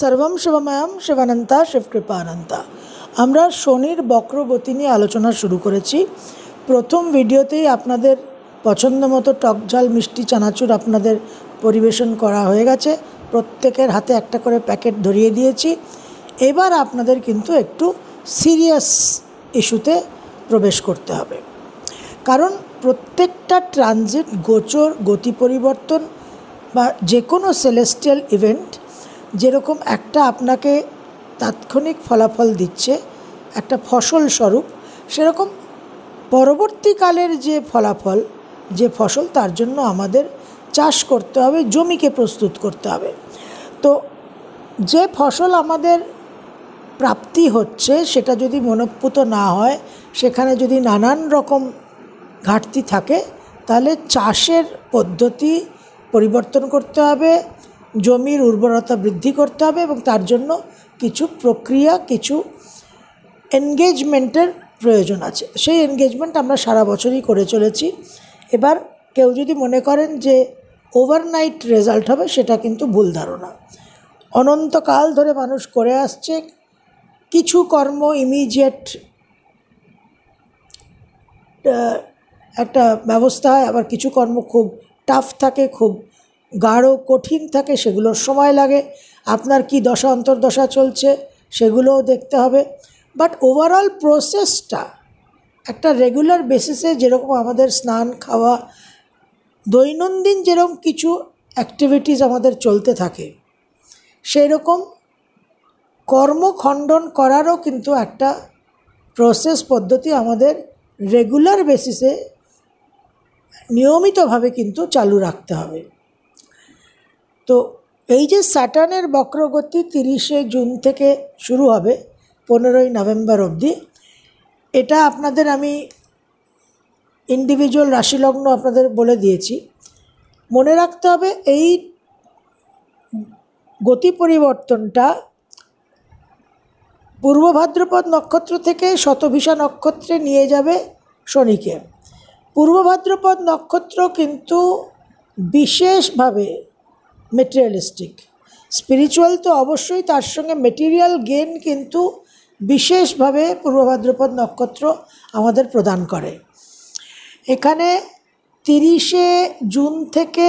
সর্বম শিবময়ম শিবানন্তা শিবকৃপানন্তা। আমরা শনির বক্রগতি নিয়ে আলোচনা শুরু করেছি। প্রথম ভিডিওতেই আপনাদের পছন্দ মতো টক ঝাল মিষ্টি চানাচুর আপনাদের পরিবেশন করা হয়ে গেছে। প্রত্যেকের হাতে একটা করে প্যাকেট ধরিয়ে দিয়েছি। এবার আপনাদের কিন্তু একটু সিরিয়াস ইস্যুতে প্রবেশ করতে হবে। কারণ প্রত্যেকটা ট্রানজিট গোচর, গতি পরিবর্তন বা যে কোনো সেলেস্টিয়াল ইভেন্ট যেরকম একটা আপনাকে তাৎক্ষণিক ফলাফল দিচ্ছে, একটা ফসল স্বরূপ, সেরকম পরবর্তীকালের যে ফলাফল, যে ফসল, তার জন্য আমাদের চাষ করতে হবে, জমিকে প্রস্তুত করতে হবে। তো যে ফসল আমাদের প্রাপ্তি হচ্ছে, সেটা যদি মনঃপুত না হয়, সেখানে যদি নানান রকম ঘাটতি থাকে, তাহলে চাষের পদ্ধতি পরিবর্তন করতে হবে জমির উর্বরতা বৃদ্ধি করতে হবে এবং তার জন্য কিছু প্রক্রিয়া, কিছু এনগেজমেন্টের প্রয়োজন আছে। সেই এনগেজমেন্ট আমরা সারা বছরই করে চলেছি। এবার কেউ যদি মনে করেন যে ওভারনাইট রেজাল্ট হবে, সেটা কিন্তু ভুল ধারণা। অনন্তকাল ধরে মানুষ করে আসছে, কিছু কর্ম ইমিডিয়েট একটা ব্যবস্থা হয় আবার কিছু কর্ম খুব টাফ থাকে, খুব গাঢ়, কঠিন থাকে সেগুলোর সময় লাগে। আপনার কি দশা, অন্তর্দশা চলছে, সেগুলোও দেখতে হবে। বাট ওভারঅল প্রসেসটা একটা রেগুলার বেসিসে যেরকম আমাদের স্নান, খাওয়া, দৈনন্দিন যেরকম কিছু অ্যাক্টিভিটিস আমাদের চলতে থাকে সেই রকম কর্মখণ্ডন করারও কিন্তু একটা প্রসেস পদ্ধতি আমাদের রেগুলার বেসিসে নিয়মিতভাবে কিন্তু চালু রাখতে হবে। তো এই যে স্যাটার্নের বক্রগতি তিরিশে জুন থেকে শুরু হবে, পনেরোই নভেম্বর অবধি, এটা আপনাদের আমি ইন্ডিভিজুয়াল রাশিলগ্ন আপনাদের বলে দিয়েছি। মনে রাখতে হবে এই গতি পরিবর্তনটা পূর্ব ভাদ্রপদ নক্ষত্র থেকে শতভিষা নক্ষত্রে নিয়ে যাবে শনিকে। পূর্ব ভাদ্রপদ নক্ষত্র কিন্তু বিশেষভাবে মেটেরিয়ালিস্টিক স্পিরিচুয়াল তো অবশ্যই, তার সঙ্গে মেটেরিয়াল গেন কিন্তু বিশেষভাবে পূর্ব ভাদ্রপদ নক্ষত্র আমাদের প্রদান করে। এখানে তিরিশে জুন থেকে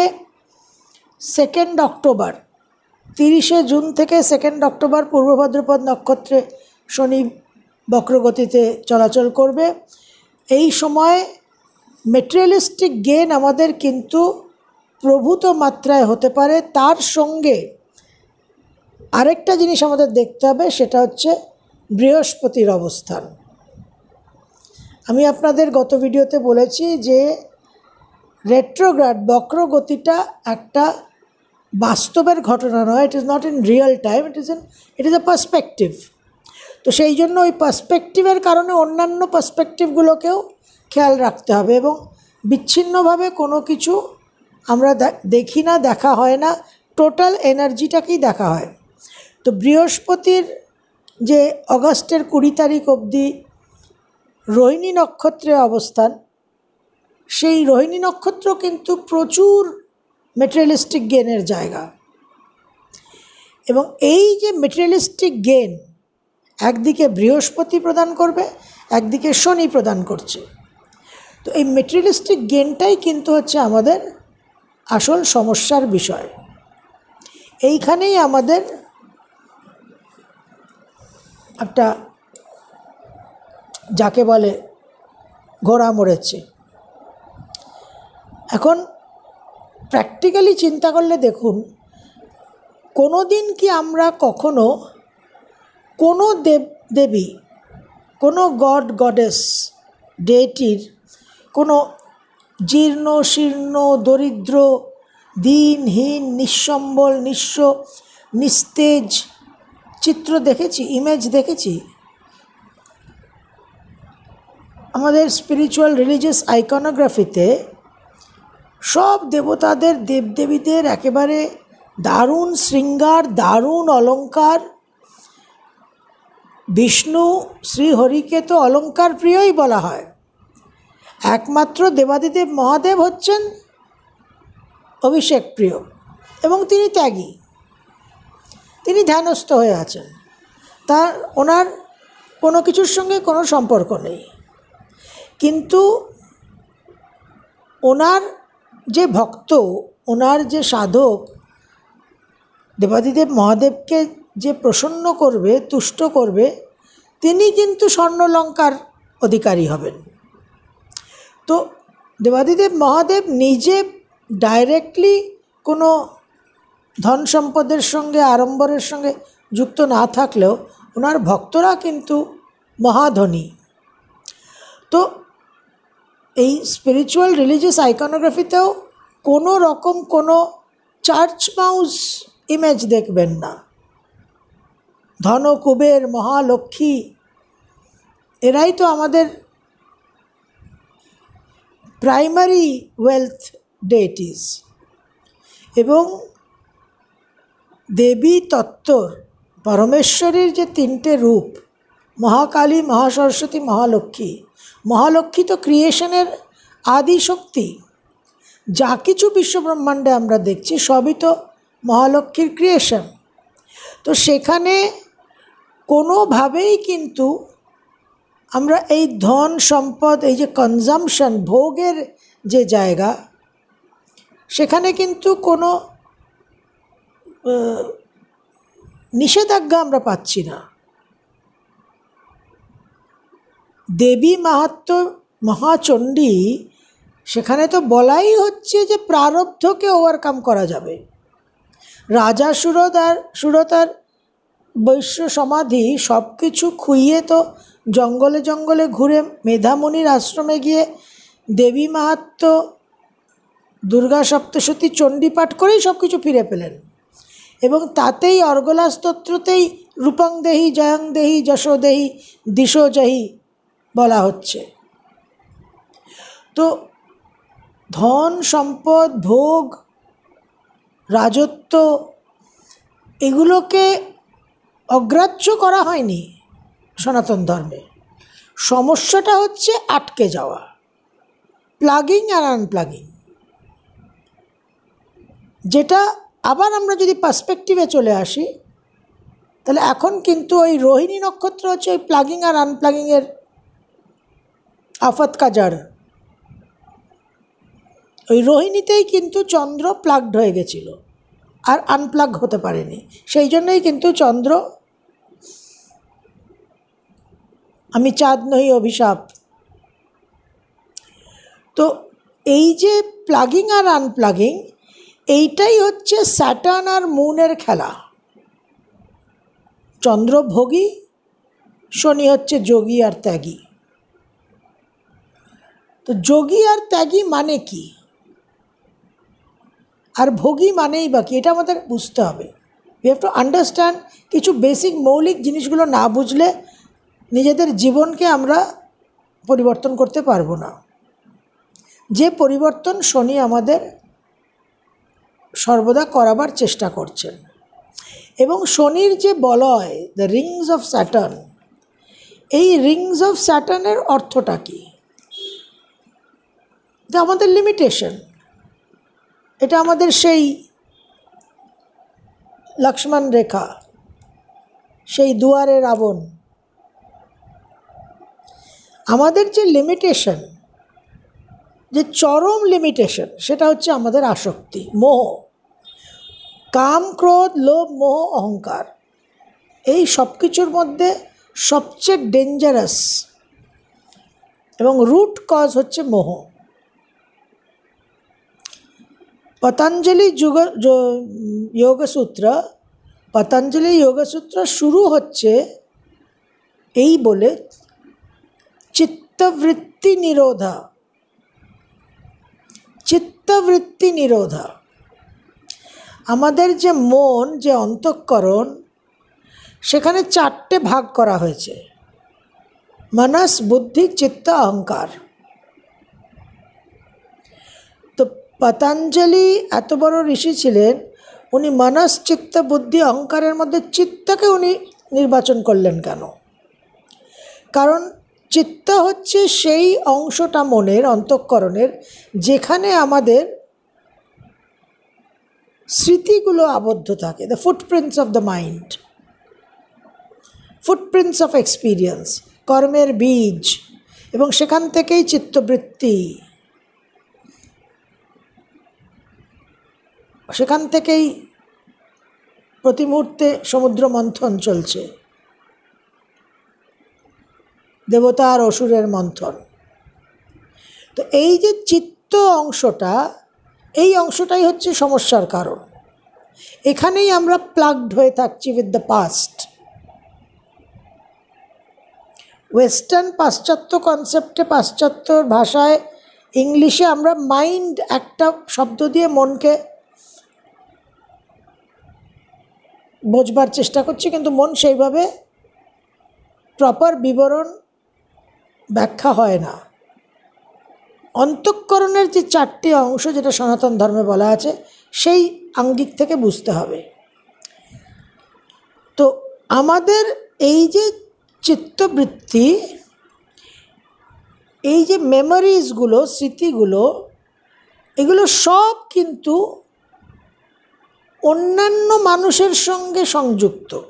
সেকেন্ড অক্টোবর তিরিশে জুন থেকে সেকেন্ড অক্টোবর পূর্ব ভাদ্রপদ নক্ষত্রে শনি বক্রগতিতে চলাচল করবে। এই সময় মেটেরিয়ালিস্টিক গেন আমাদের কিন্তু প্রভূত মাত্রায় হতে পারে, তার সঙ্গে আরেকটা জিনিস আমাদের দেখতে হবে, সেটা হচ্ছে বৃহস্পতির অবস্থান। আমি আপনাদের গত ভিডিওতে বলেছি যে রেট্রোগ্রাড বক্রগতিটা একটা বাস্তবের ঘটনা নয় it is not in real time it is in it is a perspective তো সেই জন্য ওই পার্সপেক্টিভের কারণে অন্যান্য পার্সপেক্টিভগুলোকেও খেয়াল রাখতে হবে এবং বিচ্ছিন্নভাবে কোনো কিছু আমরা দেখি না, দেখা হয় না টোটাল এনার্জিটাকেই দেখা হয়। তো বৃহস্পতির যে অগাস্টের কুড়ি তারিখ অবধি রোহিণী নক্ষত্রে অবস্থান, সেই রোহিণী নক্ষত্র কিন্তু প্রচুর মেটেরিয়ালিস্টিক গেনের জায়গা। এবং এই যে মেটেরিয়ালিস্টিক গেন একদিকে বৃহস্পতি প্রদান করবে, একদিকে শনি প্রদান করছে। তো এই মেটেরিয়ালিস্টিক গেনটাই কিন্তু হচ্ছে আমাদের আসল সমস্যার বিষয়। এইখানেই আমাদের একটা যাকে বলে ঘোড়া মরেছে। এখন প্র্যাকটিক্যালি চিন্তা করলে দেখুন কোনো দিন কি আমরা কখনো কোনো দেব, দেবী, কোনো গড গডেস ডেটির কোনো জীর্ণ, শীর্ণ, দরিদ্র, দিনহীন, নিঃসম্বল নিঃস্ব নিস্তেজ চিত্র দেখেছি ইমেজ দেখেছি। আমাদের স্পিরিচুয়াল রিলিজিয়াস আইকনোগ্রাফিতে সব দেবতাদের, দেবদেবীদের একেবারে দারুণ শৃঙ্গার, দারুণ অলঙ্কার। বিষ্ণু শ্রীহরিকে তো অলঙ্কার প্রিয়ই বলা হয়। একমাত্র দেবাদিদেব মহাদেব হচ্ছেন অভিষেক প্রিয় এবং তিনি ত্যাগী। তিনি ধ্যানস্থ হয়ে আছেন। তার, ওনার কোনো কিছুর সঙ্গে কোনো সম্পর্ক নেই। কিন্তু ওনার যে ভক্ত, ওনার যে সাধক, দেবাদিদেব মহাদেবকে যে প্রসন্ন করবে, তুষ্ট করবে, তিনি কিন্তু স্বর্ণলঙ্কার অধিকারী হবেন। তো দেবাদিদেব মহাদেব নিজে ডাইরেক্টলি কোনো ধন সম্পদের সঙ্গে, আড়ম্বরের সঙ্গে যুক্ত না থাকলেও ওনার ভক্তরা কিন্তু মহাধনী। তো এই স্পিরিচুয়াল রিলিজিয়াস আইকনোগ্রাফিতেও কোনো রকম কোনো চার্চ মাউস ইমেজ দেখবেন না। ধন, কুবের, মহালক্ষ্মী, এরাই তো আমাদের প্রাইমারি ওয়েলথ ডেটিস এবং দেবী তত্ত্বর পরমেশ্বরীর যে তিনটে রূপ, মহাকালী, মহাসরস্বতী, মহালক্ষ্মী মহালক্ষ্মী তো ক্রিয়েশনের আদি শক্তি যা কিছু বিশ্বব্রহ্মাণ্ডে আমরা দেখছি, সবই তো মহালক্ষ্মীর ক্রিয়েশন তো সেখানে কোনোভাবেই কিন্তু আমরা এই ধন সম্পদ, এই যে কনজামশন ভোগের যে জায়গা, সেখানে কিন্তু কোনো নিষেধাজ্ঞা আমরা পাচ্ছি না। দেবী মাহাত্ম মহাচণ্ডী, সেখানে তো বলাই হচ্ছে যে প্রারব্ধকে ওভারকাম করা যাবে। রাজা সুরতার সুরতার বৈশ্য সমাধি সব কিছু খুইয়ে তো জঙ্গলে জঙ্গলে ঘুরে মেধামণির আশ্রমে গিয়ে দেবী মাহাত্ম, দুর্গা সপ্তশতী চণ্ডী পাঠ করেই সব কিছু ফিরে পেলেন। এবং তাতেই অর্গলা স্তোত্রতেই রূপং দেহি, জয়ং দেহি, যশো দেহি, দিশো বলা হচ্ছে। তো ধন, সম্পদ, ভোগ, রাজত্ব, এগুলোকে অগ্রাহ্য করা হয়নি। সনাতন ধর্মে। সমস্যাটা হচ্ছে আটকে যাওয়া। প্লাগিং আর আনপ্লাগিং যেটা আবার আমরা যদি পার্সপেক্টিভে চলে আসি, তাহলে এখন কিন্তু ওই রোহিণী নক্ষত্র হচ্ছে ওই প্লাগিং আর আনপ্লাগিংয়ের আফত কাজার। ওই রোহিণীতেই কিন্তু চন্দ্র প্লাগড হয়ে গেছিল, আর আনপ্লাগ হতে পারেনি। সেই জন্যই কিন্তু চন্দ্র আমি চাঁদ নই অভিশাপ। তো এই যে প্লাগিং আর আনপ্লাগিং এইটাই হচ্ছে স্যাটার্ন আর মুনের খেলা। চন্দ্র ভোগী, শনি হচ্ছে যোগী আর ত্যাগী। তো যোগী আর ত্যাগী মানে কি? আর ভোগী মানেই বা কি? এটা আমাদের বুঝতে হবে। উই হ্যাভ টু আন্ডারস্ট্যান্ড কিছু বেসিক মৌলিক জিনিসগুলো না বুঝলে নিজেদের জীবনকে আমরা পরিবর্তন করতে পারব না। যে পরিবর্তন শনি আমাদের সর্বদা করাবার চেষ্টা করছেন। এবং শনির যে বলয় দ্য রিংস অফ স্যাটার্ন এই রিংস অফ স্যাটার্নের অর্থটা কি? এটা আমাদের লিমিটেশন এটা আমাদের সেই লক্ষ্মণ রেখা, সেই দুয়ারে রাবণ আমাদের যে লিমিটেশন যে চরম লিমিটেশন সেটা হচ্ছে আমাদের আসক্তি, মোহ। কাম, ক্রোধ, লোভ, মোহ, অহংকার, এই সব কিছুর মধ্যে সবচেয়ে ডেঞ্জারাস এবং রুট কজ হচ্ছে মোহ। পতঞ্জলি যুগ যোগসূত্র, পতঞ্জলি যোগসূত্র শুরু হচ্ছে এই বলে চিত্তবৃত্তি নিরোধা চিত্তবৃত্তি নিরোধা আমাদের যে মন, যে অন্তঃকরণ, সেখানে চারটে ভাগ করা হয়েছে। মনস, বুদ্ধি, চিত্ত, অহংকার। তো পতঞ্জলি এত বড় ঋষি ছিলেন, উনি মনস, চিত্ত, বুদ্ধি, অহংকারের মধ্যে চিত্তকে উনি নির্বাচন করলেন কেন? কারণ চিত্ত হচ্ছে সেই অংশটা মনের অন্তঃকরণের, যেখানে আমাদের স্মৃতিগুলো আবদ্ধ থাকে। The footprints of the mind footprints of experience কর্মের বীজ, এবং সেখান থেকেই চিত্তবৃত্তি। সেখান থেকেই প্রতি মুহূর্তে সমুদ্র মন্থন চলছে। দেবতা আর অসুরের মন্থন। তো এই যে চিত্ত অংশটা, এই অংশটাই হচ্ছে সমস্যার কারণ। এখানেই আমরা প্লাগড হয়ে থাকছি উইথ দ্য পাস্ট ওয়েস্টার্ন পাশ্চাত্য কনসেপ্টে পাশ্চাত্য ভাষায় ইংলিশে আমরা মাইন্ড একটা শব্দ দিয়ে মনকে বোঝবার চেষ্টা করছি, কিন্তু মন সেইভাবে প্রপার বিবরণ ব্যাখ্যা হয় না। অন্তঃকরণের যে চারটি অংশ যেটা সনাতন ধর্মে বলা আছে, সেই আঙ্গিক থেকে বুঝতে হবে। তো আমাদের এই যে চিত্তবৃত্তি, এই যে মেমোরিজগুলো স্মৃতিগুলো, এগুলো সব কিন্তু অন্যান্য মানুষের সঙ্গে সংযুক্ত।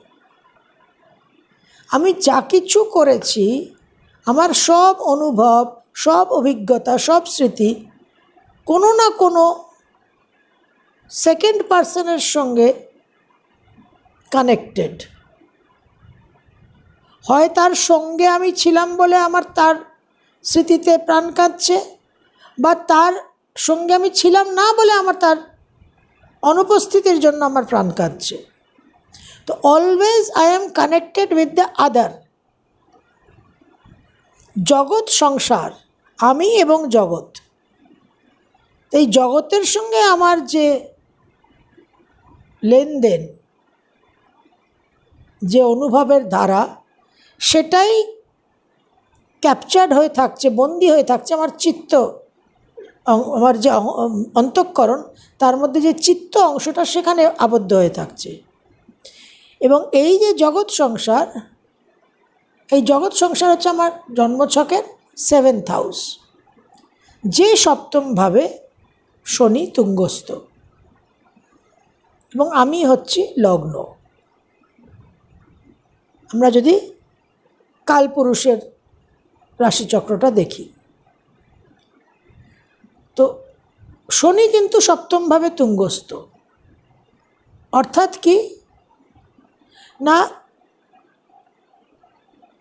আমি যা কিছু করেছি আমার সব অনুভব, সব অভিজ্ঞতা, সব স্মৃতি কোনো না কোনো সেকেন্ড পার্সনের সঙ্গে কানেক্টেড হয় তার সঙ্গে আমি ছিলাম বলে আমার তার স্মৃতিতে প্রাণ কাঁদছে বা তার সঙ্গে আমি ছিলাম না বলে আমার তার অনুপস্থিতির জন্য আমার প্রাণ কাঁদছে। তো always I am connected with the other জগৎ সংসার, আমি এবং জগৎ। এই জগতের সঙ্গে আমার যে লেনদেন, যে অনুভবের ধারা, সেটাই ক্যাপচার্ড হয়ে থাকছে, বন্দি হয়ে থাকছে আমার চিত্ত, আমার যে অন্তঃকরণ, তার মধ্যে যে চিত্ত অংশটা সেখানে আবদ্ধ হয়ে থাকছে। এবং এই যে জগৎ সংসার এই জগৎ সংসার হচ্ছে আমার জন্মছকের সেভেন্থ হাউস যে সপ্তমভাবে শনি তুঙ্গস্থ। এবং আমি হচ্ছি লগ্ন। আমরা যদি কালপুরুষের রাশিচক্রটা দেখি, তো শনি কিন্তু সপ্তমভাবে তুঙ্গস্থ। অর্থাৎ কি? না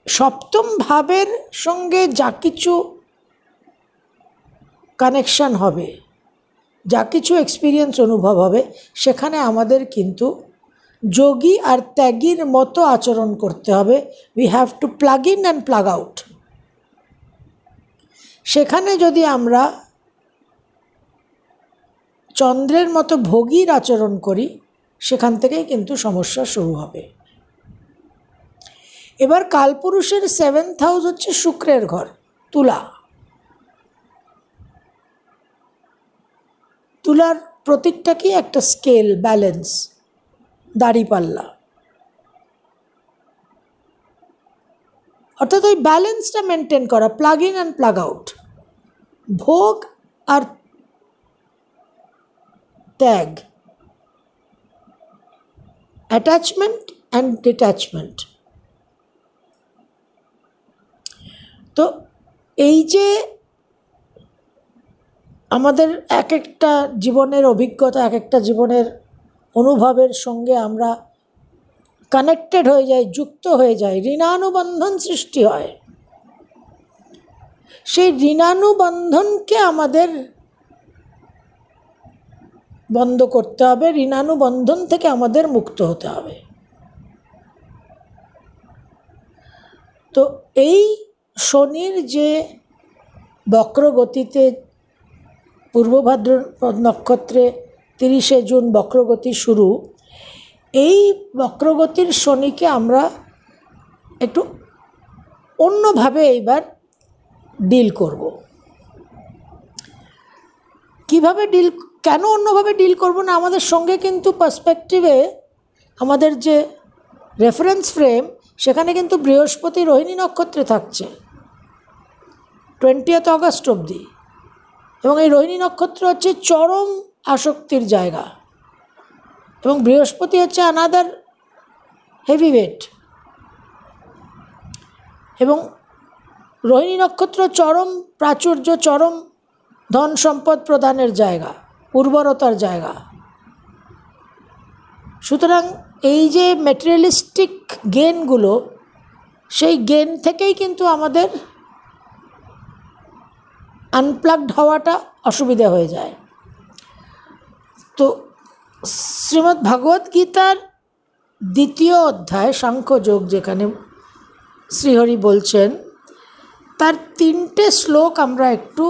সপ্তম ভাবের সঙ্গে যা কিছু কানেকশান হবে, যা কিছু এক্সপিরিয়েন্স অনুভব হবে, সেখানে আমাদের কিন্তু যোগী আর ত্যাগীর মতো আচরণ করতে হবে। We have to plug in and plug out সেখানে যদি আমরা চন্দ্রের মতো ভোগীর আচরণ করি, সেখান থেকেই কিন্তু সমস্যা শুরু হবে। এবার কালপুরুষের সেভেন্থ হাউস হচ্ছে শুক্রের ঘর, তুলা। তুলার প্রতীকটা কি? একটা স্কেল ব্যালেন্স দাড়িপাল্লা অর্থাৎ ওই ব্যালেন্সটা মেনটেন করা plug in and plug out ভোগ আর ত্যাগ। অ্যাটাচমেন্ট অ্যান্ড ডিট্যাচমেন্ট তো এই যে আমাদের এক একটা জীবনের অভিজ্ঞতা এক একটা জীবনের অনুভবের সঙ্গে আমরা কানেক্টেড হয়ে যাই, যুক্ত হয়ে যাই, ঋণানুবন্ধন সৃষ্টি হয়। সেই ঋণানুবন্ধনকে আমাদের বন্ধ করতে হবে, ঋণানুবন্ধন থেকে আমাদের মুক্ত হতে হবে। তো এই শনির যে বক্রগতিতে পূর্বভাদ্র নক্ষত্রে তিরিশে জুন বক্রগতি শুরু, এই বক্রগতির শনিকে আমরা একটু অন্যভাবে এইবার ডিল করব। কীভাবে ডিল, কেন অন্যভাবে ডিল করব না? আমাদের সঙ্গে কিন্তু পার্সপেক্টিভে আমাদের যে রেফারেন্স ফ্রেম সেখানে কিন্তু বৃহস্পতি, রোহিণী নক্ষত্রে থাকছে। টোয়েন্টিয়েথ অগস্ট অবধি। এবং এই রোহিণী নক্ষত্র হচ্ছে চরম আসক্তির জায়গা। এবং বৃহস্পতি হচ্ছে আনাদার হেভি ওয়েট এবং রোহিণী নক্ষত্র চরম প্রাচুর্য, চরম ধন সম্পদ প্রদানের জায়গা, উর্বরতার জায়গা। সুতরাং এই যে মেটেরিয়ালিস্টিক গেনগুলো সেই গেন থেকেই কিন্তু আমাদের আনপ্লাগড হওয়াটা অসুবিধা হয়ে যায়। তো শ্রীমদ্ ভাগবত গীতার দ্বিতীয় অধ্যায় সাংখ্যযোগ যেখানে শ্রীহরি বলছেন, তার তিনটে শ্লোক আমরা একটু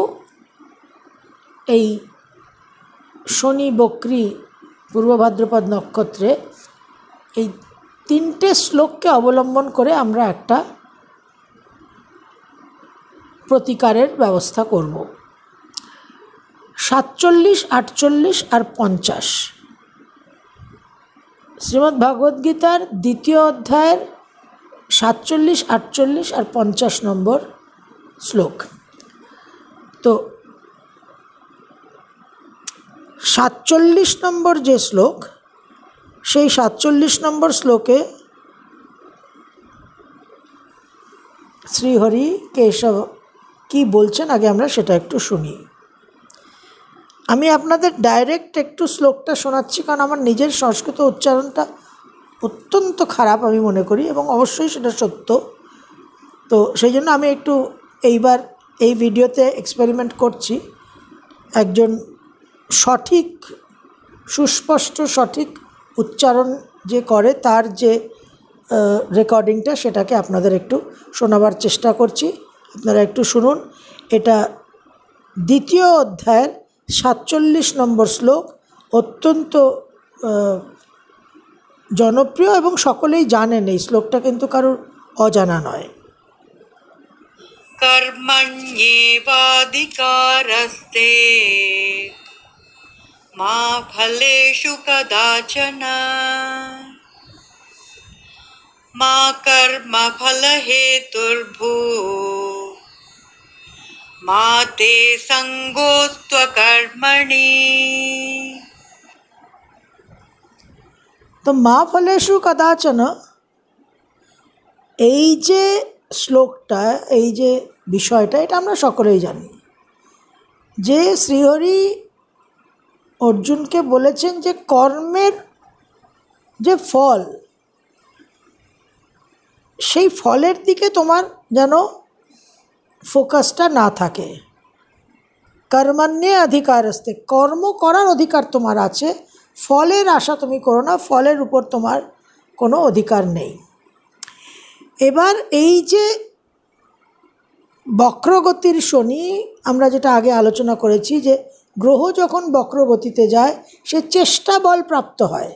এই শনি, বক্রি, পূর্ব ভাদ্রপদ নক্ষত্রে এই তিনটে শ্লোককে অবলম্বন করে আমরা একটা প্রতিকারের ব্যবস্থা করব। সাতচল্লিশ, আটচল্লিশ আর পঞ্চাশ। শ্রীমদ্ ভগবদ্গীতার দ্বিতীয় অধ্যায়ের সাতচল্লিশ, আটচল্লিশ আর পঞ্চাশ নম্বর শ্লোক। তো সাতচল্লিশ নম্বর যে শ্লোক, সেই সাতচল্লিশ নম্বর শ্লোকে শ্রীহরি কেশব কি বলছেন আগে আমরা সেটা একটু শুনি। আমি আপনাদের ডাইরেক্ট একটু শ্লোকটা শোনাচ্ছি, কারণ আমার নিজের সংস্কৃত উচ্চারণটা অত্যন্ত খারাপ আমি মনে করি এবং অবশ্যই সেটা সত্য। তো সেই জন্য আমি একটু এইবার এই ভিডিওতে এক্সপেরিমেন্ট করছি। একজন সঠিক, সুস্পষ্ট সঠিক উচ্চারণ যে করে তার যে রেকর্ডিংটা সেটাকে আপনাদের একটু শোনাবার চেষ্টা করছি। আপনারা একটু শুনুন। এটা দ্বিতীয় অধ্যায়ের সাতচল্লিশ নম্বর শ্লোক, অত্যন্ত জনপ্রিয় এবং সকলেই জানেন এই শ্লোকটা, কিন্তু কারোর অজানা নয়। কর্মণ্যেবাধিকারস্তে মা ফলেষু কদাচন। মা কর্ম ফল হেতুর্ভূ माते સંગોસ્ત્વકર્મણિ তো মা ফলেশু কদাচন এই যে শ্লোকটা, এই যে বিষয়টা, এটা আমরা সকলেই জানি। যে শ্রীহরি অর্জুনকে বলেছেন যে কর্মের যে ফল, সেই ফলের দিকে তোমার যেন ফোকাসটা না থাকে। কর্মান্যে অধিকার আসতে কর্ম করার অধিকার তোমার আছে। ফলের আশা তুমি করো না, ফলের উপর তোমার কোনো অধিকার নেই। এবার এই যে বক্রগতির শনি, আমরা যেটা আগে আলোচনা করেছি যে গ্রহ যখন বক্রগতিতে যায়, সে চেষ্টা বল প্রাপ্ত হয়।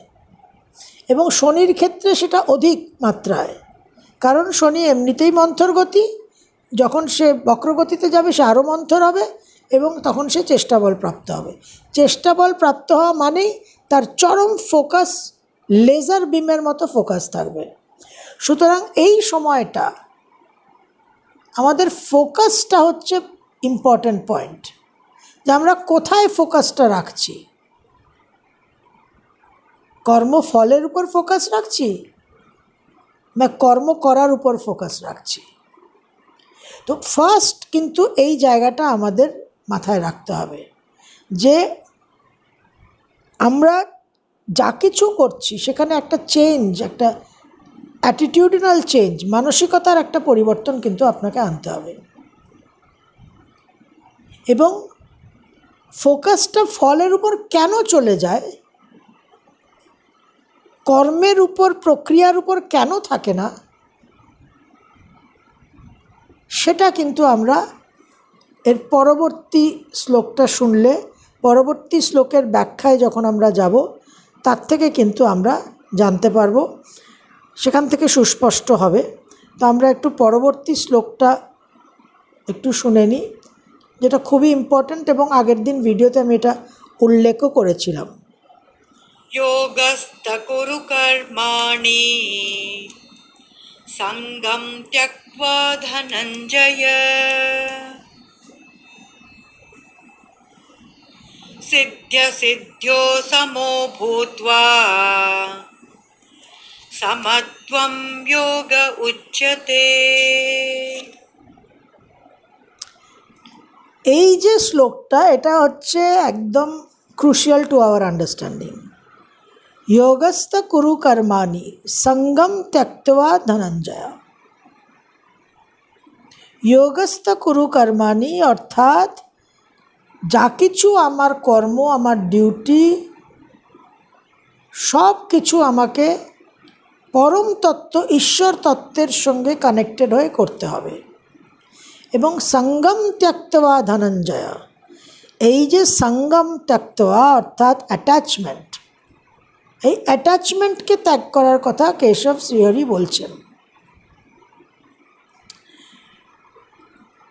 এবং শনির ক্ষেত্রে সেটা অধিক মাত্রায়। কারণ শনি এমনিতেই মন্থর গতি যখন সে বক্রগতিতে যাবে, সে আরও মন্থর হবে এবং তখন সে চেষ্টা বল প্রাপ্ত হবে। চেষ্টা বল প্রাপ্ত হওয়া মানেই তার চরম ফোকাস, লেজার বিমের মতো ফোকাস থাকবে। সুতরাং এই সময়টা আমাদের ফোকাসটা হচ্ছে ইম্পর্ট্যান্ট পয়েন্ট যে আমরা কোথায় ফোকাসটা রাখছি। কর্মফলের উপর ফোকাস রাখছি না কর্ম করার উপর ফোকাস রাখছি? তো ফার্স্ট কিন্তু এই জায়গাটা আমাদের মাথায় রাখতে হবে যে আমরা যা কিছু করছি, সেখানে একটা চেঞ্জ একটা অ্যাটিটিউডিনাল চেঞ্জ মানসিকতার একটা পরিবর্তন কিন্তু আপনাকে আনতে হবে। এবং ফোকাসটা ফলের উপর কেন চলে যায়? কর্মের উপর, প্রক্রিয়ার উপর কেন থাকে না? সেটা কিন্তু আমরা এর পরবর্তী শ্লোকটা শুনলে, পরবর্তী শ্লোকের ব্যাখ্যায় যখন আমরা যাব, তার থেকে কিন্তু আমরা জানতে পারব। সেখান থেকে সুস্পষ্ট হবে। তো আমরা একটু পরবর্তী শ্লোকটা একটু শুনে নিই, যেটা খুবই ইম্পর্ট্যান্ট এবং আগের দিন ভিডিওতে আমি এটা উল্লেখও করেছিলাম। যোগস্থ কুরু কর্মাণি सङ्गं त्यक्त्वा धनञ्जय सिद्ध्यसिद्ध्यो समो भूत्वा समत्वं योग उच्यते এই যে শ্লোকটা এটা হচ্ছে একদম ক্রুশিয়াল টু আওয়ার আন্ডারস্ট্যান্ডিং যোগস্থ কুরু কর্মাণি সঙ্গম ত্যক্তবা ধনঞ্জয় যোগস্থ কুরু কর্মাণি অর্থাৎ যা কিছু আমার কর্ম আমার ডিউটি সব কিছু আমাকে পরম তত্ত্ব ঈশ্বর তত্ত্বের সঙ্গে কানেক্টেড হয়ে করতে হবে এবং সঙ্গম ত্যক্তবা ধনঞ্জয় এই যে সঙ্গম ত্যক্তবা অর্থাৎ অ্যাটাচমেন্ট এই অ্যাটাচমেন্টকে ত্যাগ করার কথা কেশব শ্রীহরি বলছেন।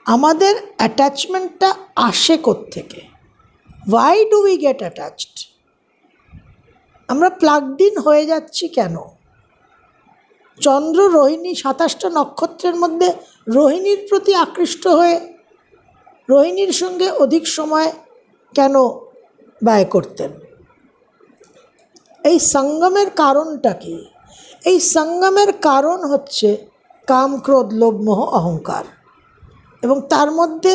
আমাদের অ্যাটাচমেন্টটা আসে থেকে why do we get attached আমরা প্লাগড ইন হয়ে যাচ্ছি কেন? চন্দ্র রোহিণী সাতাশটা নক্ষত্রের মধ্যে রোহিণীর প্রতি আকৃষ্ট হয়ে রোহিণীর সঙ্গে অধিক সময় কেন ব্যয় করতেন? এই সঙ্গমের কারণটা কি? এই সঙ্গমের কারণ হচ্ছে কাম, ক্রোধ, লোভ, মোহ, অহংকার। এবং তার মধ্যে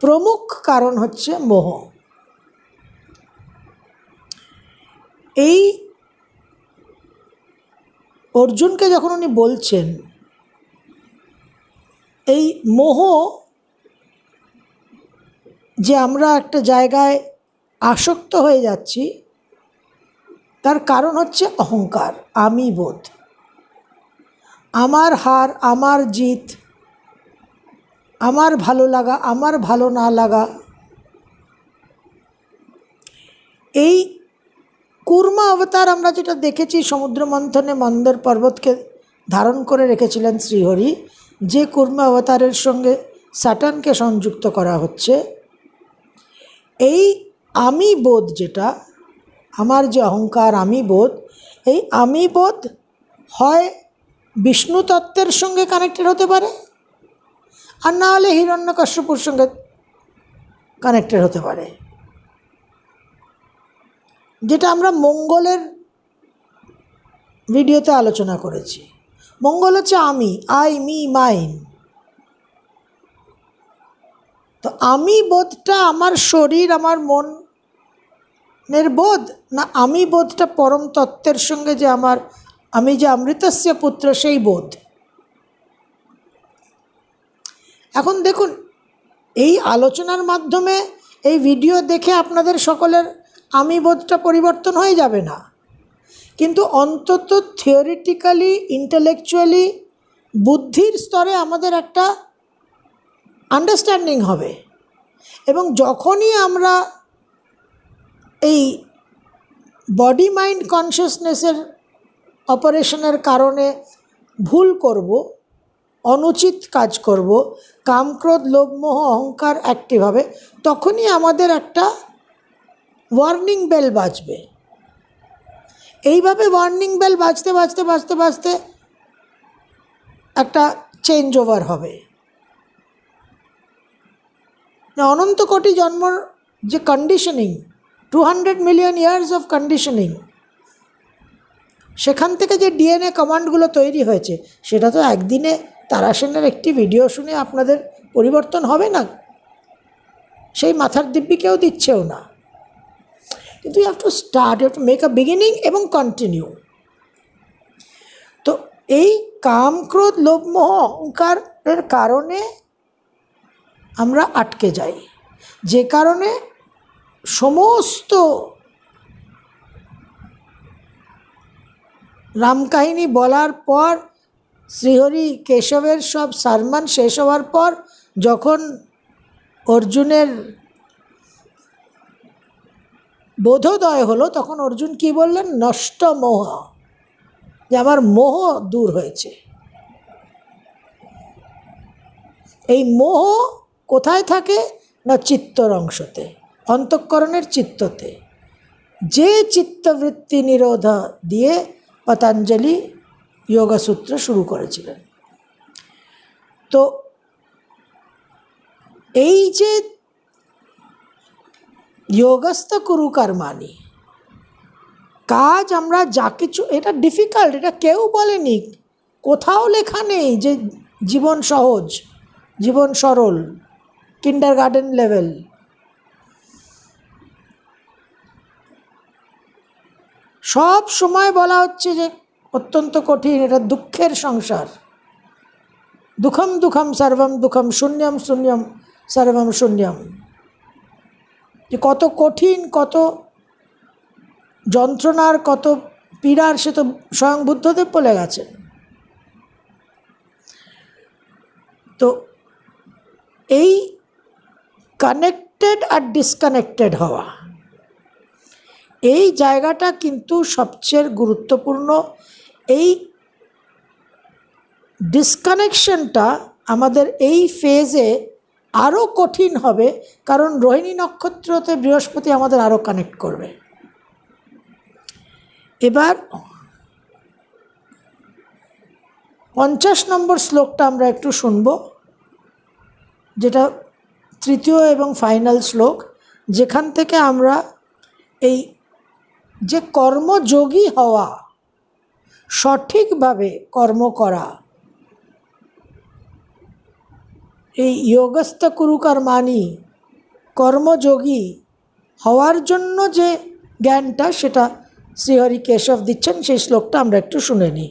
প্রমুখ কারণ হচ্ছে মোহ। এই অর্জুনকে যখন উনি বলছেন, এই মোহ যে আমরা একটা জায়গায় আসক্ত হয়ে যাচ্ছি তার কারণ হচ্ছে অহংকার, আমি বোধ। আমার হার, আমার জিত, আমার ভালো লাগা, আমার ভালো না লাগা। এই কুর্মা অবতার আমরা যেটা দেখেছি সমুদ্র মন্থনে মন্দর পর্বতকে ধারণ করে রেখেছিলেন শ্রীহরি, যে কুর্মা অবতারের সঙ্গে স্যাটানকে সংযুক্ত করা হচ্ছে। এই আমি বোধ যেটা আমার যে অহংকার আমি বোধ, এই আমি বোধ হয় বিষ্ণু তত্ত্বের সঙ্গে কানেক্টেড হতে পারে? আর না হলে হিরণ্যকশ্যপুর সঙ্গে কানেক্টেড হতে পারে। যেটা আমরা মঙ্গলের ভিডিওতে আলোচনা করেছি। মঙ্গল হচ্ছে আমি, আই, মি, মাইন। তো আমি বোধটা আমার শরীর, আমার মনের বোধ? না, আমি বোধটা পরম তত্ত্বের সঙ্গে যে আমার, আমি যে অমৃতস্য পুত্র, সেই বোধ। এখন দেখুন, এই আলোচনার মাধ্যমে, এই ভিডিও দেখে আপনাদের সকলের আমি বোধটা পরিবর্তন হয়ে যাবে না। কিন্তু অন্তত থিওরিটিক্যালি ইন্টেলেকচুয়ালি বুদ্ধির স্তরে আমাদের একটা আন্ডারস্ট্যান্ডিং হবে। এবং যখনই আমরা এই বডি মাইন্ড কনসিয়াসনেসের অপারেশনের কারণে ভুল করব, অনুচিত কাজ করব, কামক্রোধ, লোভমোহ, অহংকার অ্যাক্টিভ হবে, তখনই আমাদের একটা ওয়ার্নিং বেল বাজবে। এইভাবে ওয়ার্নিং বেল বাজতে বাজতে বাজতে বাজতে একটা চেঞ্জ ওভার হবে। অনন্ত কোটি জন্মর যে conditioning two hundred million years of conditioning সেখান থেকে যে ডিএনএ কমান্ডগুলো তৈরি হয়েছে, সেটা তো একদিনে তারাসেনের একটি ভিডিও শুনে আপনাদের পরিবর্তন হবে না? সেই মাথার দিব্যি কেউ দিচ্ছেও না। কিন্তু you have to start you to make a beginning এবং কন্টিনিউ তো এই কাম ক্রোধ লোভমোহ, অহংকারের কারণে আমরা আটকে যাই। যে কারণে সমস্ত রামকাহিনী বলার পর, শ্রীহরি কেশবের সব সারমান শেষ হওয়ার পর, যখন অর্জুনের বোধোদয় হলো, তখন অর্জুন কি বললেন? নষ্ট মোহ, যে আমার মোহ দূর হয়েছে। এই মোহ কোথায় থাকে? না চিত্তর অংশতে অন্তঃকরণের চিত্ততে। যে চিত্তবৃত্তি নিরোধ দিয়ে পতঞ্জলি যোগসূত্র শুরু করেছিলেন। তো এই যে যোগস্থ কুরু কর্মানি কাজ আমরা যা কিছু, এটা ডিফিকাল্ট এটা কেউ বলেনি, কোথাও লেখা নেই যে জীবন সহজ, জীবন সরল কিন্ডার গার্ডেন লেভেল সব সময় বলা হচ্ছে যে অত্যন্ত কঠিন, এটা দুঃখের সংসার। দুঃখম দুঃখম সর্বম দুঃখম শূন্যম শূন্যম সর্বম শূন্যম। যে কত কঠিন, কত যন্ত্রণার, কত পীড়ার, সে তো স্বয়ং বুদ্ধদেব বলে গেছেন। তো এই কানেক্টেড আর ডিসকানেক্টেড হওয়া। এই জায়গাটা কিন্তু সবচেয়ে গুরুত্বপূর্ণ। এই ডিসকানেকশনটা আমাদের এই ফেজে আরও কঠিন হবে, কারণ রোহিণী নক্ষত্রতে বৃহস্পতি আমাদের আরও কানেক্ট করবে। এবার পঞ্চাশ নম্বর শ্লোকটা আমরা একটু শুনব, যেটা তৃতীয় এবং ফাইনাল শ্লোক, যেখান থেকে আমরা এই যে কর্মযোগী হওয়া সঠিকভাবে কর্ম করা এই যোগস্থ কুরুকর্মানি কর্মযোগী হওয়ার জন্য যে জ্ঞানটা সেটা শ্রীহরি কেশব দিচ্ছেন সেই শ্লোকটা আমরা একটু শুনে নিই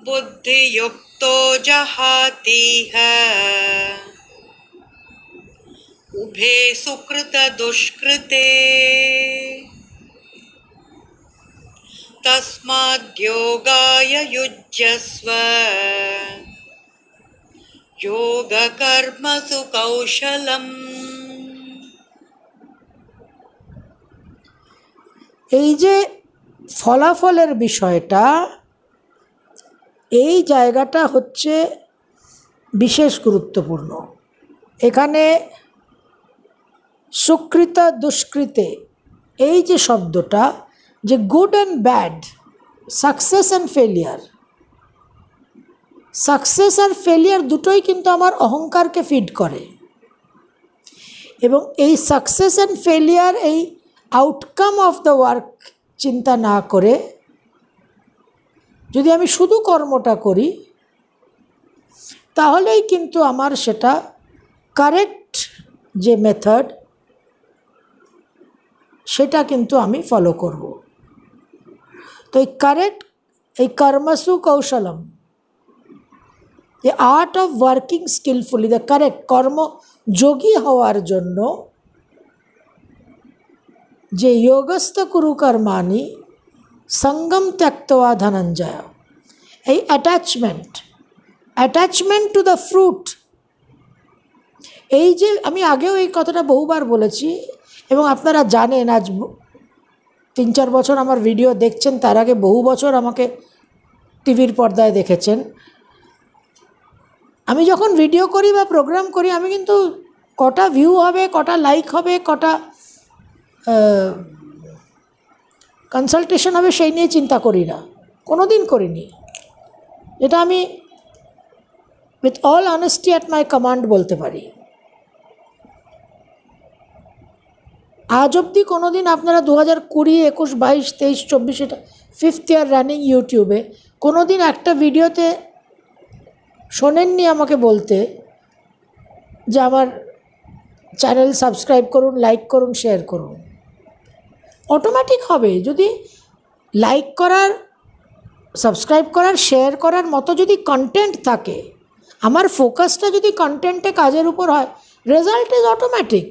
বুদ্ধিযুক্ত যাহাতিহ উভে সুকৃত দুষ্কৃতে तस्माद्योगाय युज्यस्व योगकर्मसु कौशलम् এই যে ফলাফলের বিষয়টা এই জায়গাটা হচ্ছে বিশেষ গুরুত্বপূর্ণ এখানে সুকৃত দুষ্কৃতে এই যে শব্দটা যে good and bad success and failure success R failure দুটোই কিন্তু আমার অহংকারকে ফিড করে। এবং এই সাকসেস অ্যান্ড ফেলিয়ার এই আউটকাম অফ দ্য ওয়ার্ক চিন্তা না করে, যদি আমি শুধু কর্মটা করি, তাহলেই কিন্তু আমার সেটা কারেক্ট যে মেথড সেটা কিন্তু আমি ফলো করব। তো এই কারেক্ট এই কর্মসু কৌশলম the art of working skillfully, the correct কর্মযোগী হওয়ার জন্য যে যোগস্থ কুরু কর্মানি সঙ্গম ত্যক্তবা ধনঞ্জয় এই attachment attachment to the fruit এই যে আমি আগেও এই কথাটা বহুবার বলেছি, এবং আপনারা জানেন, আজ ব- তিন চার বছর আমার ভিডিও দেখছেন, তার আগে বহু বছর আমাকে টিভির পর্দায় দেখেছেন। আমি যখন ভিডিও করি বা প্রোগ্রাম করি, আমি কিন্তু কটা ভিউ হবে, কটা লাইক হবে, কটা কনসালটেশন হবে সেই নিয়ে চিন্তা করি না। কোনো দিন করিনি। এটা আমি with all honesty at my command বলতে পারি। আজ অবধি কোনো দিন আপনারা দু হাজার কুড়ি, একুশ, বাইশ, তেইশ, চব্বিশ, এটা ফিফথ ইয়ার রানিং ইউটিউবে কোনো দিন একটা ভিডিওতে শোনেননি আমাকে বলতে যে আমার চ্যানেল সাবস্ক্রাইব করুন লাইক করুন শেয়ার করুন। অটোমেটিক হবে। যদি লাইক করার সাবস্ক্রাইব করার শেয়ার করার মতো যদি কন্টেন্ট থাকে, আমার ফোকাসটা যদি কন্টেন্টে কাজের উপর হয় রেজাল্ট ইজ অটোমেটিক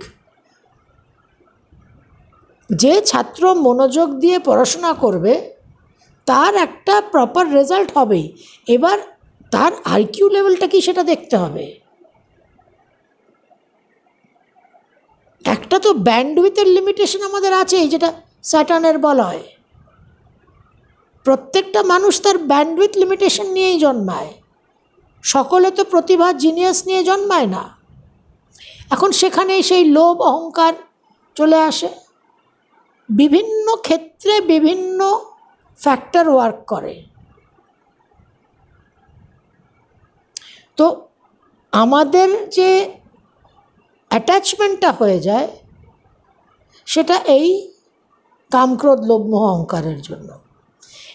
যে ছাত্র মনোযোগ দিয়ে পড়াশোনা করবে, তার একটা প্রপার রেজাল্ট হবেই। এবার তার আইকিউ লেভেলটা কি সেটা দেখতে হবে। একটা তো ব্যান্ডউইথের লিমিটেশন আমাদের আছেই যেটা স্যাটার্নের বলা হয়। প্রত্যেকটা মানুষ তার ব্যান্ডউইথ লিমিটেশন নিয়েই জন্মায়। সকলে তো প্রতিভা জিনিয়াস নিয়ে জন্মায় না। এখন সেখানে সেই লোভ, অহংকার চলে আসে। বিভিন্ন ক্ষেত্রে বিভিন্ন ফ্যাক্টর ওয়ার্ক করে। তো আমাদের যে অ্যাটাচমেন্টটা হয়ে যায়, সেটা এই কামক্রোধ লোভমোহ অহংকারের জন্য।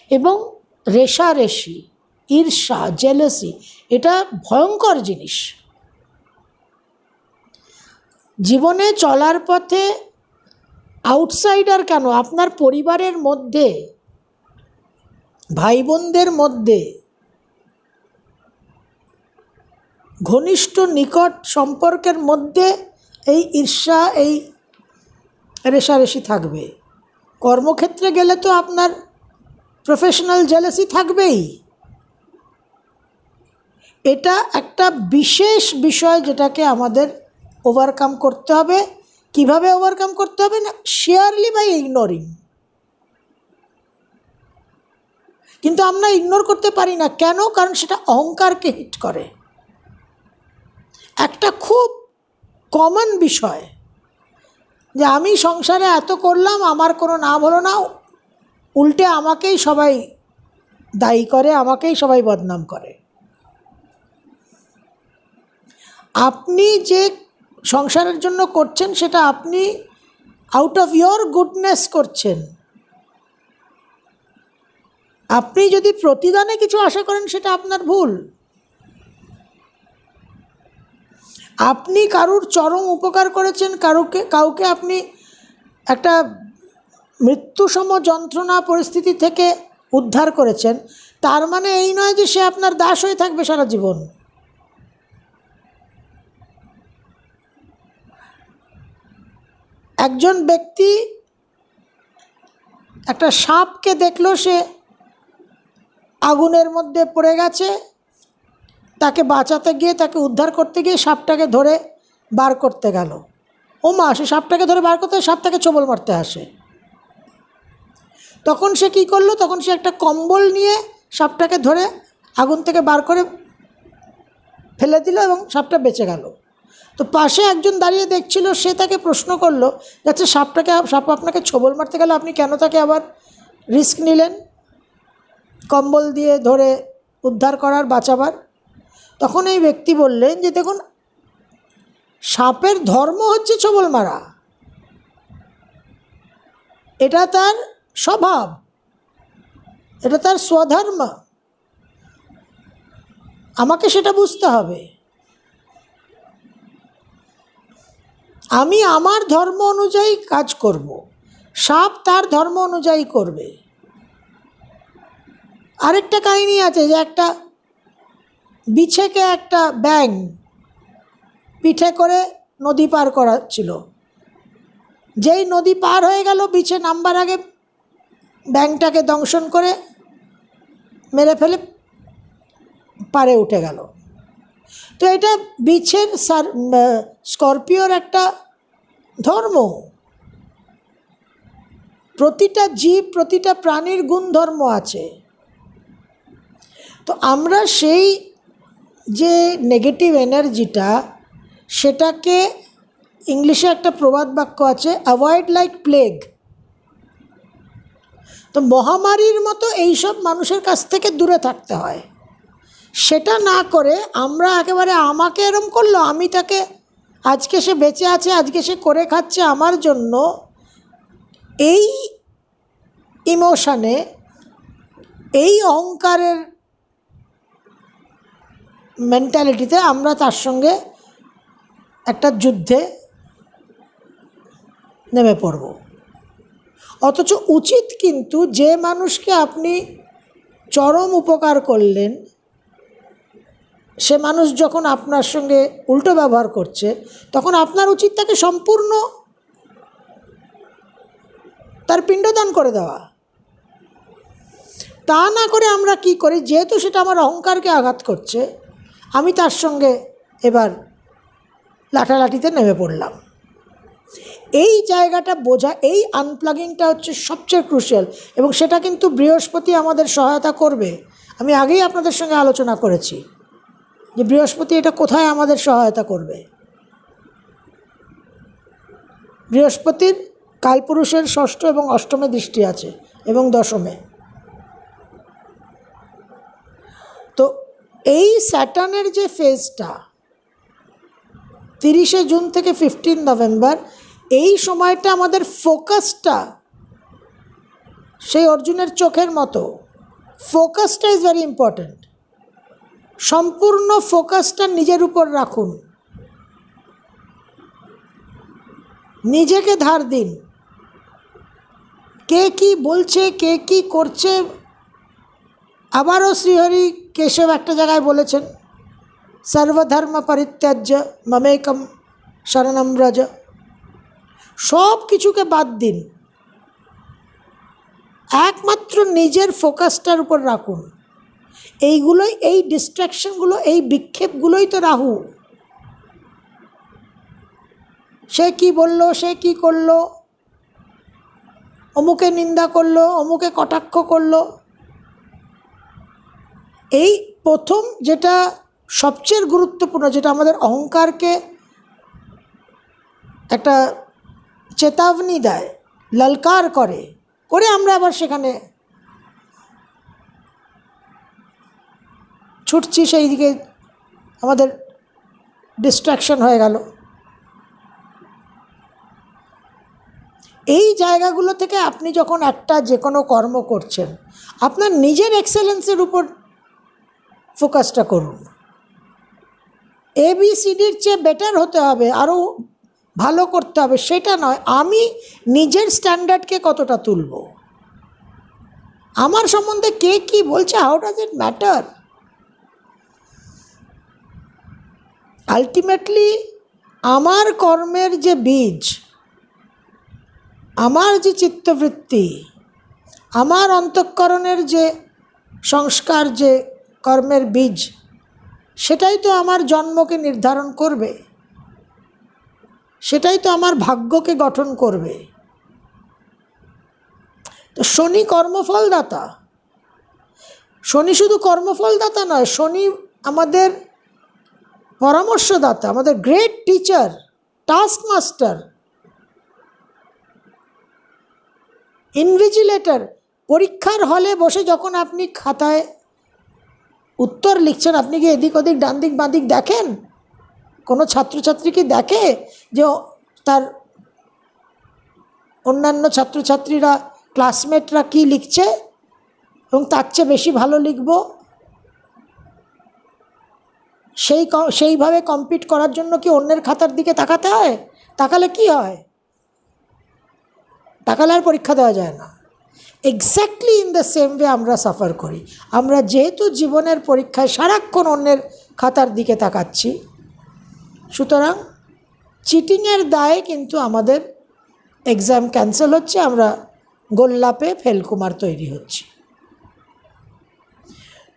এবং রেশারেশি, ঈর্ষা জেলেসি এটা ভয়ঙ্কর জিনিস। জীবনে চলার পথে আউটসাইডার কেন? আপনার পরিবারের মধ্যে ভাই বোনদের মধ্যে ঘনিষ্ঠ নিকট সম্পর্কের মধ্যে এই ঈর্ষা, এই রেশারেশি থাকবে। কর্মক্ষেত্রে গেলে তো আপনার প্রফেশনাল জেলাসি থাকবেই। এটা একটা বিশেষ বিষয় যেটাকে আমাদের ওভারকাম করতে হবে। কীভাবে ওভারকাম করতে হবে না? শেয়ারলি বাই ইগনোরিং কিন্তু আমরা ইগনোর করতে পারি না। কেন? কারণ সেটা অহংকারকে হিট করে। একটা খুব কমন বিষয় যে আমি সংসারে এত করলাম, আমার কোনো নাম হলো না। উল্টে আমাকেই সবাই দায়ী করে, আমাকেই সবাই বদনাম করে। আপনি যে সংসারের জন্য করছেন, সেটা আপনি আউট অফ ইয়োর গুডনেস করছেন। আপনি যদি প্রতিদানে কিছু আশা করেন, সেটা আপনার ভুল। আপনি কারুর চরম উপকার করেছেন, কারুকে, কাউকে আপনি একটা মৃত্যুসম যন্ত্রণা পরিস্থিতি থেকে উদ্ধার করেছেন, তার মানে এই নয় যে সে আপনার দাস হয়ে থাকবে সারা জীবন। একজন ব্যক্তি একটা সাপকে দেখল, সে আগুনের মধ্যে পড়ে গেছে। তাকে বাঁচাতে গিয়ে, তাকে উদ্ধার করতে গিয়ে সাপটাকে ধরে বার করতে গেল। ও মা, সে সাপটাকে ধরে বার করতে সাপ তাকে ছবল মারতে আসে। তখন সে কী করল? তখন সে একটা কম্বল নিয়ে সাপটাকে ধরে আগুন থেকে বার করে ফেলে দিল এবং সাপটা বেঁচে গেল। তো পাশে একজন দাঁড়িয়ে দেখছিল, সে তাকে প্রশ্ন করল যাচ্ছে সাপটাকে সাপ আপনাকে ছবল মারতে গেলে আপনি কেন তাকে আবার রিস্ক নিলেন? কম্বল দিয়ে ধরে উদ্ধার করার, বাঁচাবার? তখন এই ব্যক্তি বললেন যে, দেখুন, সাপের ধর্ম হচ্ছে ছবল মারা। এটা তার স্বভাব। এটা তার স্বধর্ম। আমাকে সেটা বুঝতে হবে। আমি আমার ধর্ম অনুযায়ী কাজ করব। সাপ তার ধর্ম অনুযায়ী করবে। আরেকটা কাহিনী আছে যে একটা বিছেকে একটা ব্যাং পিঠে করে নদী পার করাচ্ছিল। যেই নদী পার হয়ে গেল, বিছে নাম্বার আগে ব্যাংটাকে দংশন করে মেরে ফেলে পারে উঠে গেল। তো এটা বিছের সার স্করপিওর একটা ধর্ম। প্রতিটা জীব, প্রতিটা প্রাণীর গুণধর্ম আছে। তো আমরা সেই যে নেগেটিভ এনার্জিটা সেটাকে ইংলিশে একটা প্রবাদ বাক্য আছে অ্যাভয়েড লাইক প্লেগ তো মহামারীর মতো এইসব মানুষের কাছ থেকে দূরে থাকতে হয়। সেটা না করে আমরা একেবারে আমাকে এরম করল, আমি তাকে আজকে সে বেঁচে আছে, আজকে সে করে খাচ্ছে আমার জন্য, এই ইমোশানে, এই অহংকারের মেন্টালিটিতে আমরা তার সঙ্গে একটা যুদ্ধে নেমে পড়ব। অথচ উচিত কিন্তু যে মানুষকে আপনি চরম উপকার করলেন সে মানুষ যখন আপনার সঙ্গে উল্টো ব্যবহার করছে, তখন আপনার উচিত তাকে সম্পূর্ণ তার পিণ্ডদান করে দেওয়া। তা না করে আমরা কি করি? যেহেতু সেটা আমার অহংকারকে আঘাত করছে, আমি তার সঙ্গে এবার লাঠালাঠিতে নেমে পড়লাম। এই জায়গাটা বোঝা, এই আনপ্লাগিংটা হচ্ছে সবচেয়ে ক্রুশিয়াল এবং সেটা কিন্তু বৃহস্পতি আমাদের সহায়তা করবে। আমি আগেই আপনাদের সঙ্গে আলোচনা করেছি। যে বৃহস্পতি এটা কোথায় আমাদের সহায়তা করবে? বৃহস্পতির কালপুরুষের ষষ্ঠ এবং অষ্টমে দৃষ্টি আছে এবং দশমে। তো এই স্যাটার্নের যে ফেজটা, তিরিশে জুন থেকে ফিফটিন নভেম্বর, এই সময়টা আমাদের ফোকাসটা সেই অর্জুনের চোখের মতো। ফোকাসটা ইজ ভেরি ইম্পর্ট্যান্ট সম্পূর্ণ ফোকাসটা নিজের উপর রাখুন। নিজেকে ধার দিন। কে কি বলছে, কে কি করছে? আবারও শ্রীহরি কেশব একটা জায়গায় বলেছেন, সর্বধর্ম পরিত্যাজ্য মমেকম শরণম ব্রজ। সব কিছুকে বাদ দিন। একমাত্র নিজের ফোকাসটার উপর রাখুন। এইগুলোই, এই ডিস্ট্র্যাকশনগুলো এই বিক্ষেপগুলোই তো রাহু। সে কি বলল, সে কি করল? অমুকে নিন্দা করল, অমুকে কটাক্ষ করল। এই প্রথম যেটা সবচেয়ে গুরুত্বপূর্ণ, যেটা আমাদের অহংকারকে একটা চেতাবনী দেয়, ললকার করে করে আমরা আবার সেখানে ছুটছি সেই দিকে আমাদের ডিস্ট্রাকশন হয়ে গেল। এই জায়গাগুলো থেকে আপনি যখন একটা যে কোনো কর্ম করছেন, আপনার নিজের এক্সেলেন্সের উপর ফোকাসটা করুন। এ বি সিডির চেয়ে বেটার হতে হবে, আরও ভালো করতে হবে, সেটা নয়, আমি নিজের স্ট্যান্ডার্ডকে কতটা তুলব? আমার সম্বন্ধে কে কি বলছে? How does it matter ultimately আমার কর্মের যে বীজ, আমার যে চিত্তবৃত্তি, আমার অন্তঃকরণের যে সংস্কার, যে কর্মের বীজ, সেটাই তো আমার জন্মকে নির্ধারণ করবে। সেটাই তো আমার ভাগ্যকে গঠন করবে। তো শনি কর্মফলদাতা। শনি শুধু কর্মফলদাতা নয়, শনি আমাদের পরামর্শদাতা, আমাদের great teacher task master invigilator পরীক্ষার হলে বসে যখন আপনি খাতায় উত্তর লিখছেন, আপনি কি এদিক ওদিক, ডান দিক, বাঁ দিক দেখেন? কোনো ছাত্রছাত্রী কি দেখে যে তার অন্যান্য ছাত্রছাত্রীরা ক্লাসমেটরা কি লিখছে এবং তার চেয়ে বেশি ভালো লিখব? সেই সেইভাবে কম্পিট করার জন্য কি অন্যের খাতার দিকে তাকাতে হয়? তাকালে কি হয়? তাকালে আর পরীক্ষা দেওয়া যায় না। Exactly in the same way আমরা সাফার করি। আমরা যেহেতু জীবনের পরীক্ষায় সারাক্ষণ অন্যের খাতার দিকে তাকাচ্ছি, সুতরাং চিটিংয়ের দায়ে কিন্তু আমাদের এক্সাম ক্যান্সেল হচ্ছে, আমরা গোল্লাপে ফেলকুমার তৈরি হচ্ছি।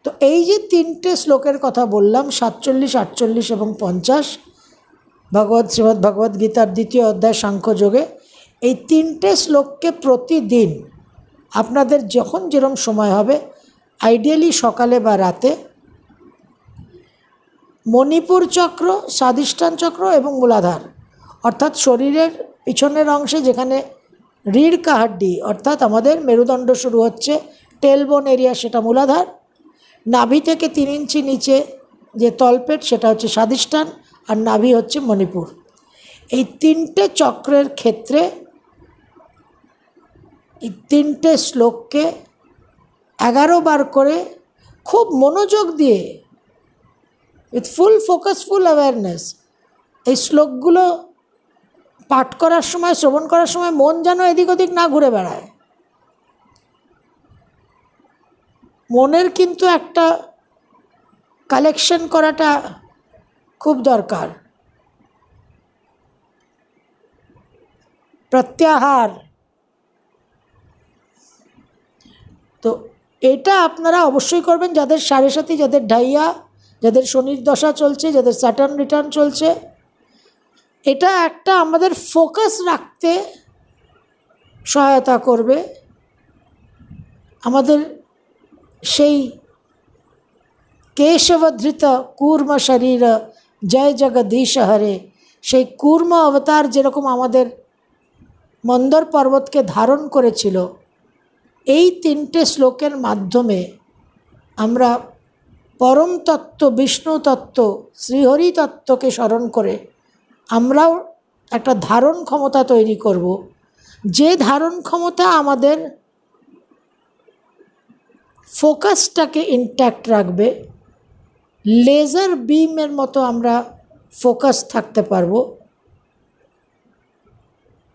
তো এই যে তিনটে শ্লোকের কথা বললাম, সাতচল্লিশ, আটচল্লিশ এবং পঞ্চাশ, ভগবত, শ্রীমদ্ ভগবদ্গীতার দ্বিতীয় অধ্যায় সাংখ্যযোগে এই তিনটে শ্লোককে প্রতিদিন আপনাদের যখন যেরম সময় হবে আইডিয়ালি সকালে বা রাতে, মণিপুর চক্র স্বাদিষ্ঠান চক্র এবং মূলাধার, অর্থাৎ শরীরের পিছনের অংশে যেখানে রিড় কাহাড্ডি, অর্থাৎ আমাদের মেরুদণ্ড শুরু হচ্ছে, টেলবোন এরিয়া সেটা মূলাধার নাভি থেকে তিন ইঞ্চি নিচে যে তলপেট, সেটা হচ্ছে স্বাদিষ্ঠান আর নাভি হচ্ছে মণিপুর। এই তিনটে চক্রের ক্ষেত্রে এই তিনটে শ্লোককে এগারো বার করে খুব মনোযোগ দিয়ে with full focus full awareness এই শ্লোকগুলো পাঠ করার সময়, শ্রবণ করার সময় মন যেন এদিক ওদিক না ঘুরে বেড়ায়। মনের কিন্তু একটা কালেকশন করাটা খুব দরকার। প্রত্যাহার। তো এটা আপনারা অবশ্যই করবেন, যাদের সাড়ে সাথে যাদের ঢাইয়া, যাদের শনির দশা চলছে, যাদের স্যাটার্ন রিটার্ন চলছে, এটা একটা আমাদের ফোকাস রাখতে সহায়তা করবে। আমাদের সেই কেশবধৃত কূর্ম শরীর, জয় জগদীশ হরে। সেই কূর্ম অবতার যেরকম আমাদের মন্দর পর্বতকে ধারণ করেছিল, এই তিনটে শ্লোকের মাধ্যমে আমরা পরম তত্ত্ব বিষ্ণু তত্ত্ব শ্রীহরি তত্ত্বকে স্মরণ করে আমরাও একটা ধারণ ক্ষমতা তৈরি করব। যে ধারণ ক্ষমতা আমাদের ফোকাসটাকে ইনট্যাক্ট রাখবে। লেজার বিমের মতো আমরা ফোকাস থাকতে পারব।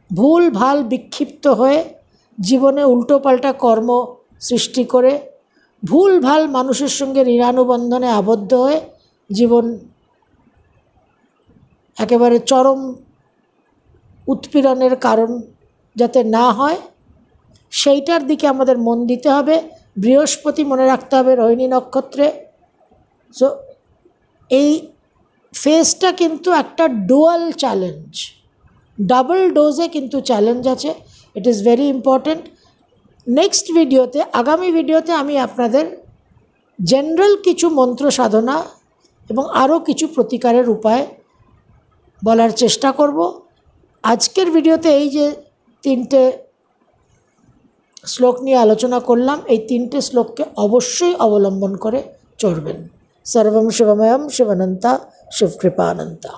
ভুল ভালো বিক্ষিপ্ত হয়ে জীবনে উল্টোপাল্টা কর্ম সৃষ্টি করে, ভুল ভালো মানুষের সঙ্গে ঋণানুবন্ধনে আবদ্ধ হয়ে জীবন একেবারে চরম উৎপীড়নের কারণ যাতে না হয়, সেইটার দিকে আমাদের মন দিতে হবে। বৃহস্পতি মনে রাখতে হবে, রোহিণী নক্ষত্রে। সো এই ফেসটা কিন্তু একটা ডুয়াল চ্যালেঞ্জ ডাবল ডোজে কিন্তু চ্যালেঞ্জ আছে। It is very important next ভিডিওতে আগামী ভিডিওতে আমি আপনাদের জেনারেল কিছু মন্ত্র সাধনা এবং আরও কিছু প্রতিকারের উপায় বলার চেষ্টা করব। আজকের ভিডিওতে এই যে তিনটে শ্লোক নিয়ে আলোচনা করলাম। এই তিনটে শ্লোককে অবশ্যই অবলম্বন করে চড়বেন সর্বম শিবময়ম শিবানন্তা শিবকৃপানন্তা।